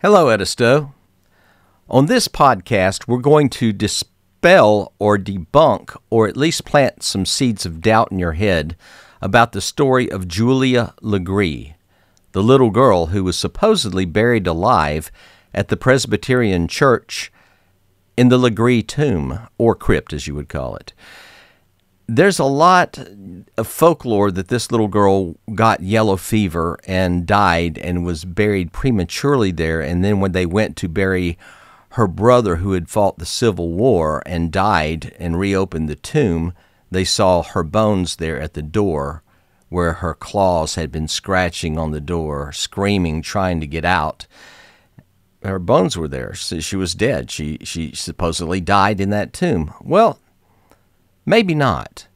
Hello, Edisto. On this podcast, we're going to dispel or debunk, or at least plant some seeds of doubt in your head about the story of Julia Legare, the little girl who was supposedly buried alive at the Presbyterian Church in the Legare tomb, or crypt as you would call it there's a lot of folklore that this little girl got yellow fever and died and was buried prematurely there. And then when they went to bury her brother who had fought the Civil War and died and reopened the tomb, they saw her bones there at the door where her claws had been scratching on the door, screaming, trying to get out. Her bones were there. So she was dead. She she supposedly died in that tomb. Well, Maybe not.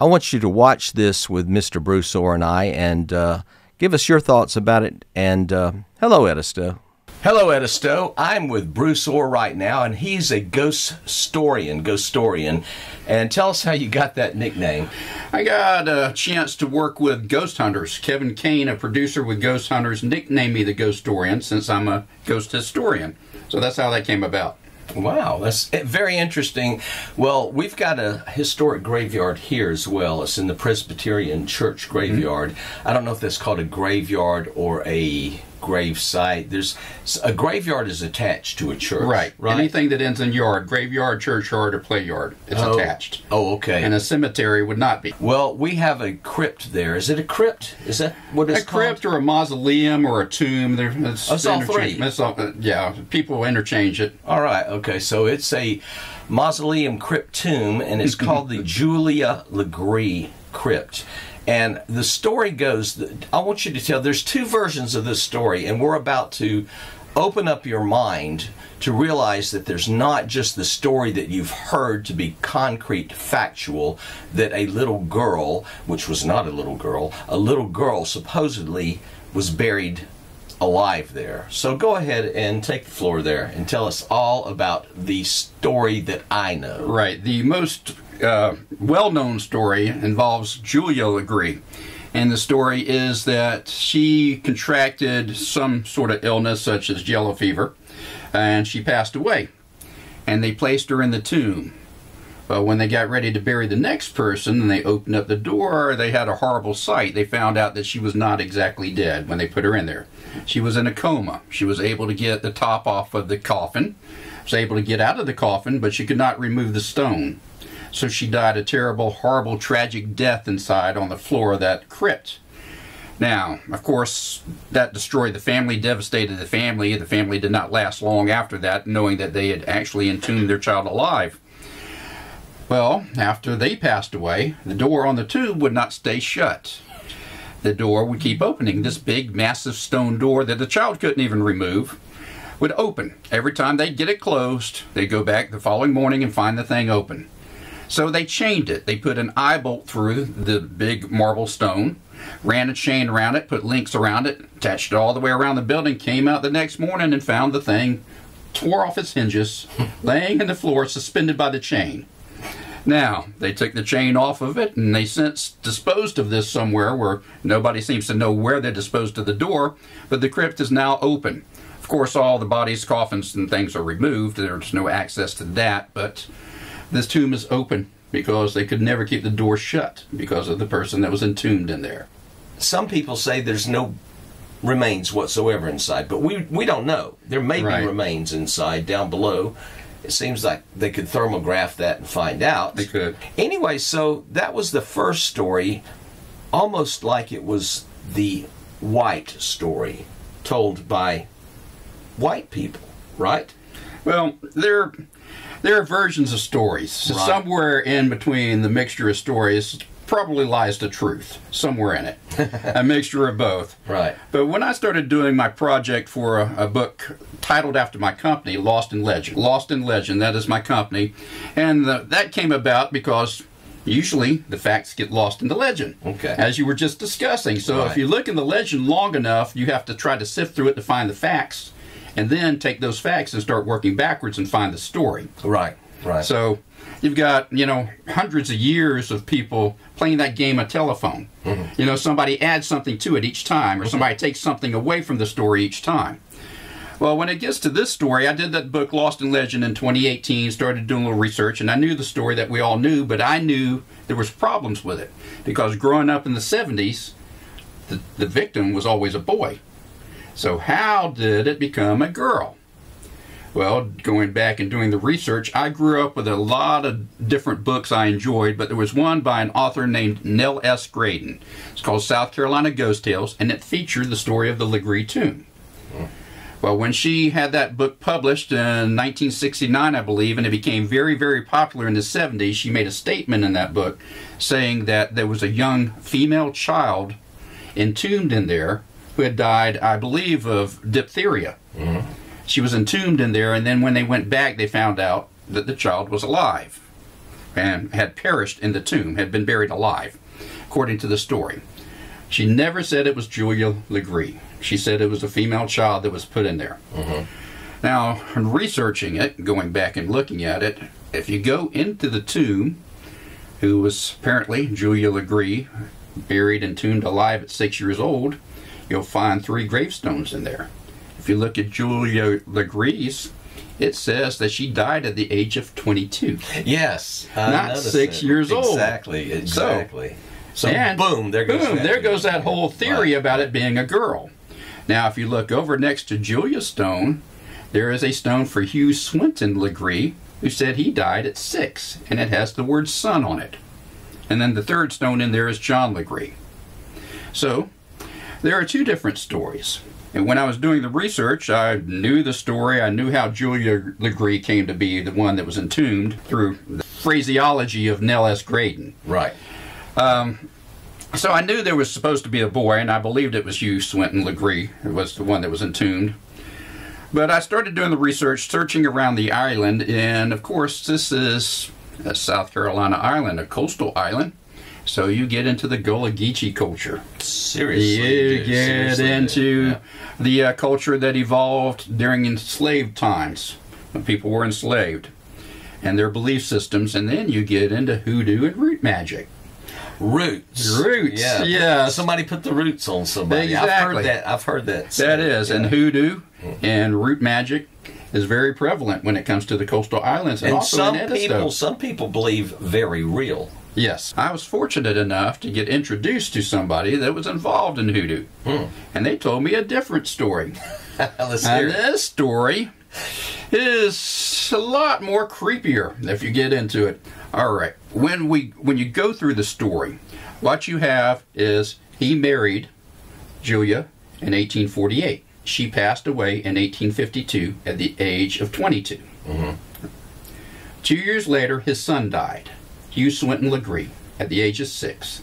I want you to watch this with Mr. Bruce Orr and I and uh, give us your thoughts about it. And uh, hello, Edisto. Hello, Edisto. I'm with Bruce Orr right now, and he's a ghost historian, ghost ghostorian. And tell us how you got that nickname. I got a chance to work with ghost hunters. Kevin Kane, a producer with Ghost Hunters, nicknamed me the Ghostorian since I'm a ghost historian. So that's how that came about. Wow, that's very interesting. Well, we've got a historic graveyard here as well. It's in the Presbyterian Church graveyard. Mm-hmm. I don't know if that's called a graveyard or a grave site. There's a graveyard is attached to a church. Right. Right. Anything that ends in yard, graveyard, churchyard, or play yard, it's oh. attached. Oh, okay. And a cemetery would not be. Well, we have a crypt there. Is it a crypt? Is that what it's a called? crypt or a mausoleum or a tomb? There, it's, oh, it's all three. It's all, uh, yeah, people interchange it. All right. Okay. So it's a mausoleum crypt tomb, and it's called the Julia Legare Crypt. And the story goes, I want you to tell, there's two versions of this story, and we're about to open up your mind to realize that there's not just the story that you've heard to be concrete, factual, that a little girl, which was not a little girl, a little girl supposedly was buried alive there. So go ahead and take the floor there and tell us all about the story that I know. Right. The most uh, well-known story involves Julia Legare. And the story is that she contracted some sort of illness such as yellow fever and she passed away. And they placed her in the tomb. But when they got ready to bury the next person and they opened up the door, they had a horrible sight. They found out that she was not exactly dead when they put her in there. She was in a coma. She was able to get the top off of the coffin, was able to get out of the coffin, but she could not remove the stone. So she died a terrible, horrible, tragic death inside on the floor of that crypt. Now, of course, that destroyed the family, devastated the family. The family did not last long after that, knowing that they had actually entombed their child alive. Well, after they passed away, the door on the tomb would not stay shut. The door would keep opening. This big, massive stone door that the child couldn't even remove would open. Every time they'd get it closed, they'd go back the following morning and find the thing open. So they chained it. They put an eye bolt through the big marble stone, ran a chain around it, put links around it, attached it all the way around the building, came out the next morning and found the thing tore off its hinges, laying in the floor, suspended by the chain. Now, they took the chain off of it and they since disposed of this somewhere where nobody seems to know where they disposed of the door, but the crypt is now open. Of course, all the bodies, coffins, and things are removed. There's no access to that, but this tomb is open because they could never keep the door shut because of the person that was entombed in there. Some people say there's no remains whatsoever inside, but we we don't know. There may right. be remains inside down below. It seems like they could thermograph that and find out. They could. Anyway, so that was the first story, almost like it was the white story told by white people, right? Well, there there are versions of stories. Right. Somewhere in between the mixture of stories probably lies the truth somewhere in it. a mixture of both. Right. But when I started doing my project for a, a, book titled after my company, Lost in Legend, Lost in Legend, that is my company, and the, that came about because usually the facts get lost in the legend. Okay. As you were just discussing. So right. if you look in the legend long enough, you have to try to sift through it to find the facts and then take those facts and start working backwards and find the story. Right, right. So you've got, you know, hundreds of years of people playing that game of telephone. Mm-hmm. You know, somebody adds something to it each time, or somebody takes something away from the story each time. Well, when it gets to this story, I did that book Lost in Legend in 2018, started doing a little research, and I knew the story that we all knew, but I knew there was problems with it because growing up in the 70s, the, the victim was always a boy. So how did it become a girl? Well, going back and doing the research, I grew up with a lot of different books I enjoyed, but there was one by an author named Nell S. Graydon. It's called South Carolina Ghost Tales, and it featured the story of the Legare tomb. Well, when she had that book published in 1969, I believe, and it became very, very popular in the 70s, she made a statement in that book saying that there was a young female child entombed in there who had died, I believe, of diphtheria. Mm-hmm. She was entombed in there, and then when they went back, they found out that the child was alive and had perished in the tomb, had been buried alive, according to the story. She never said it was Julia Legare. She said it was a female child that was put in there. Mm-hmm. Now, in researching it, going back and looking at it, if you go into the tomb, who was apparently Julia Legare, buried and tombed alive at six years old, you'll find three gravestones in there. If you look at Julia Legare's, it says that she died at the age of 22. Yes, I not six it. years exactly, old. Exactly, exactly. So, so and boom, there goes boom, that there goes that whole theory right. about it being a girl. Now, if you look over next to Julia's stone, there is a stone for Hugh Swinton Legare, who said he died at six, and it has the word son on it. And then the third stone in there is John Legare. So, there are two different stories. And when I was doing the research, I knew the story. I knew how Julia Legare came to be the one that was entombed through the phraseology of Nell S. Graydon. Right. Um, so I knew there was supposed to be a boy, and I believed it was Hugh Swinton Legare, who was the one that was entombed. But I started doing the research, searching around the island, and of course, this is a South Carolina island, a coastal island. So you get into the Gullah Geechee culture. Seriously, you dude, get seriously, into yeah. the uh, culture that evolved during enslaved times when people were enslaved, and their belief systems, and then you get into hoodoo and root magic. Roots, roots, yeah, yeah. Somebody put the roots on somebody. Exactly. I've heard that. I've heard that. That is, yeah. and hoodoo mm-hmm. and root magic is very prevalent when it comes to the coastal islands, and, and also some people, some people believe very real. Yes. I was fortunate enough to get introduced to somebody that was involved in hoodoo. Hmm. And they told me a different story. Let's and this story is a lot more creepier if you get into it. All right. When we when you go through the story, what you have is he married Julia in 1848. She passed away in 1852 at the age of 22. Mm-hmm. Two years later, his son died. Hugh Swinton Legare at the age of six.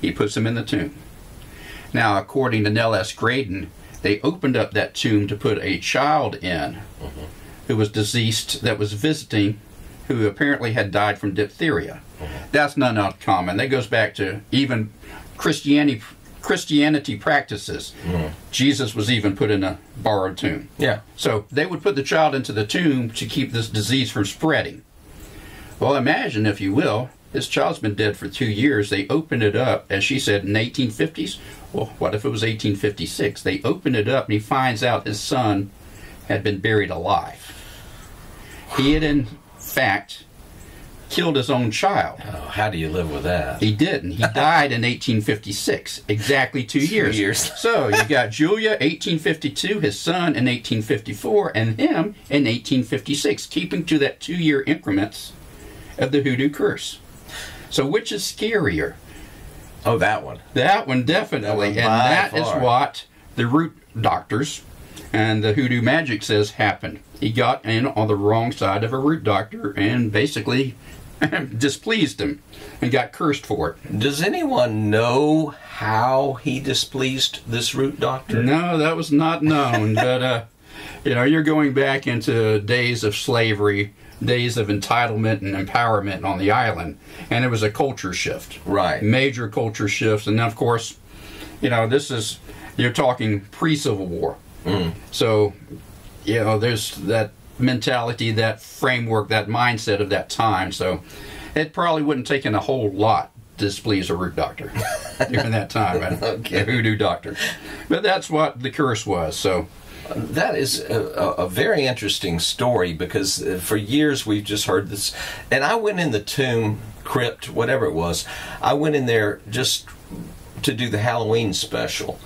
He puts him in the tomb. Now, according to Nell S. Graydon, they opened up that tomb to put a child in mm-hmm. who was deceased that was visiting, who apparently had died from diphtheria. Mm-hmm. That's not uncommon. That goes back to even Christianity Christianity practices. Mm-hmm. Jesus was even put in a borrowed tomb. Yeah. So they would put the child into the tomb to keep this disease from spreading. Well, imagine, if you will, this child's been dead for two years. They opened it up, as she said, in 1850s. Well, what if it was 1856? They open it up, and he finds out his son had been buried alive. He had, in fact, killed his own child. Oh, how do you live with that? He didn't. He died in 1856, exactly two, two years. years. so you got Julia, 1852, his son in 1854, and him in 1856, keeping to that two-year increments of the hoodoo curse. So, which is scarier? Oh, that one. That one definitely, that one and that far. is what the root doctors and the hoodoo magic says happened. He got in on the wrong side of a root doctor and basically displeased him and got cursed for it. Does anyone know how he displeased this root doctor? No, that was not known. but uh, you know, you're going back into days of slavery days of entitlement and empowerment on the island, and it was a culture shift. Right. Major culture shifts, and then of course, you know, this is you're talking pre-Civil War, mm. so you know there's that mentality, that framework, that mindset of that time. So it probably wouldn't take in a whole lot to displease a root doctor during that time, right? okay. a hoodoo doctor. But that's what the curse was. So That is a, a, very interesting story because uh, for years we've just heard this. And I went in the tomb, crypt, whatever it was, I went in there just to do the Halloween special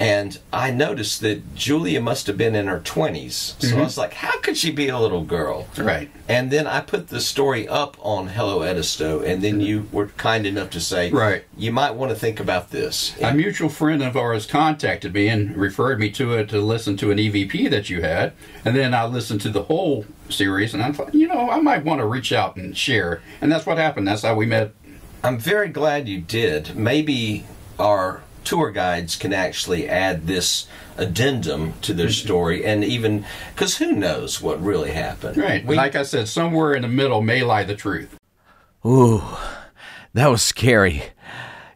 and I noticed that Julia must have been in her 20s. So mm-hmm. I was like, how could she be a little girl? Right. And then I put the story up on Hello Edisto, and then you were kind enough to say, right. you might want to think about this. A mutual friend of ours contacted me and referred me to it to listen to an EVP that you had. And then I listened to the whole series, and I thought, you know, I might want to reach out and share. And that's what happened. That's how we met. I'm very glad you did. Maybe our tour guides can actually add this addendum to their mm-hmm. story and even because who knows what really happened. Right we, like i said somewhere in the middle may lie the truth. Ooh that was scary.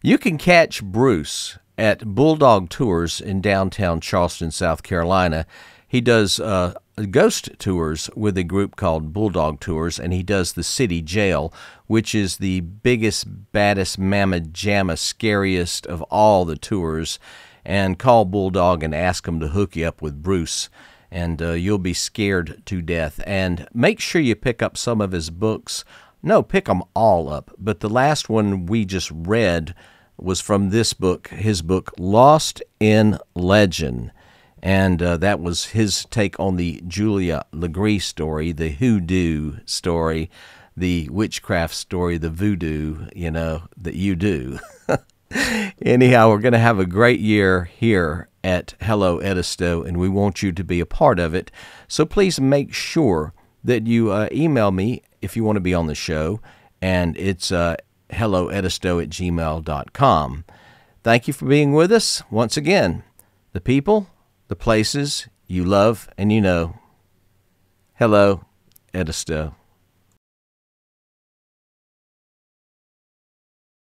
You can catch bruce at bulldog tours in downtown charleston south carolina. He does uh, ghost tours with a group called Bulldog Tours, and he does the city jail, which is the biggest, baddest, mamma jamma, scariest of all the tours. And call Bulldog and ask him to hook you up with Bruce, and uh, you'll be scared to death. And make sure you pick up some of his books. No, pick them all up. But the last one we just read was from this book, his book, Lost in Legend and uh, that was his take on the Julia Legare story, the hoodoo story, the witchcraft story, the voodoo, you know, that you do. Anyhow, we're going to have a great year here at Hello Edisto, and we want you to be a part of it. So please make sure that you uh, email me if you want to be on the show, and it's uh, helloedisto at gmail.com. Thank you for being with us once again. The people the places you love and you know. Hello, Edisto.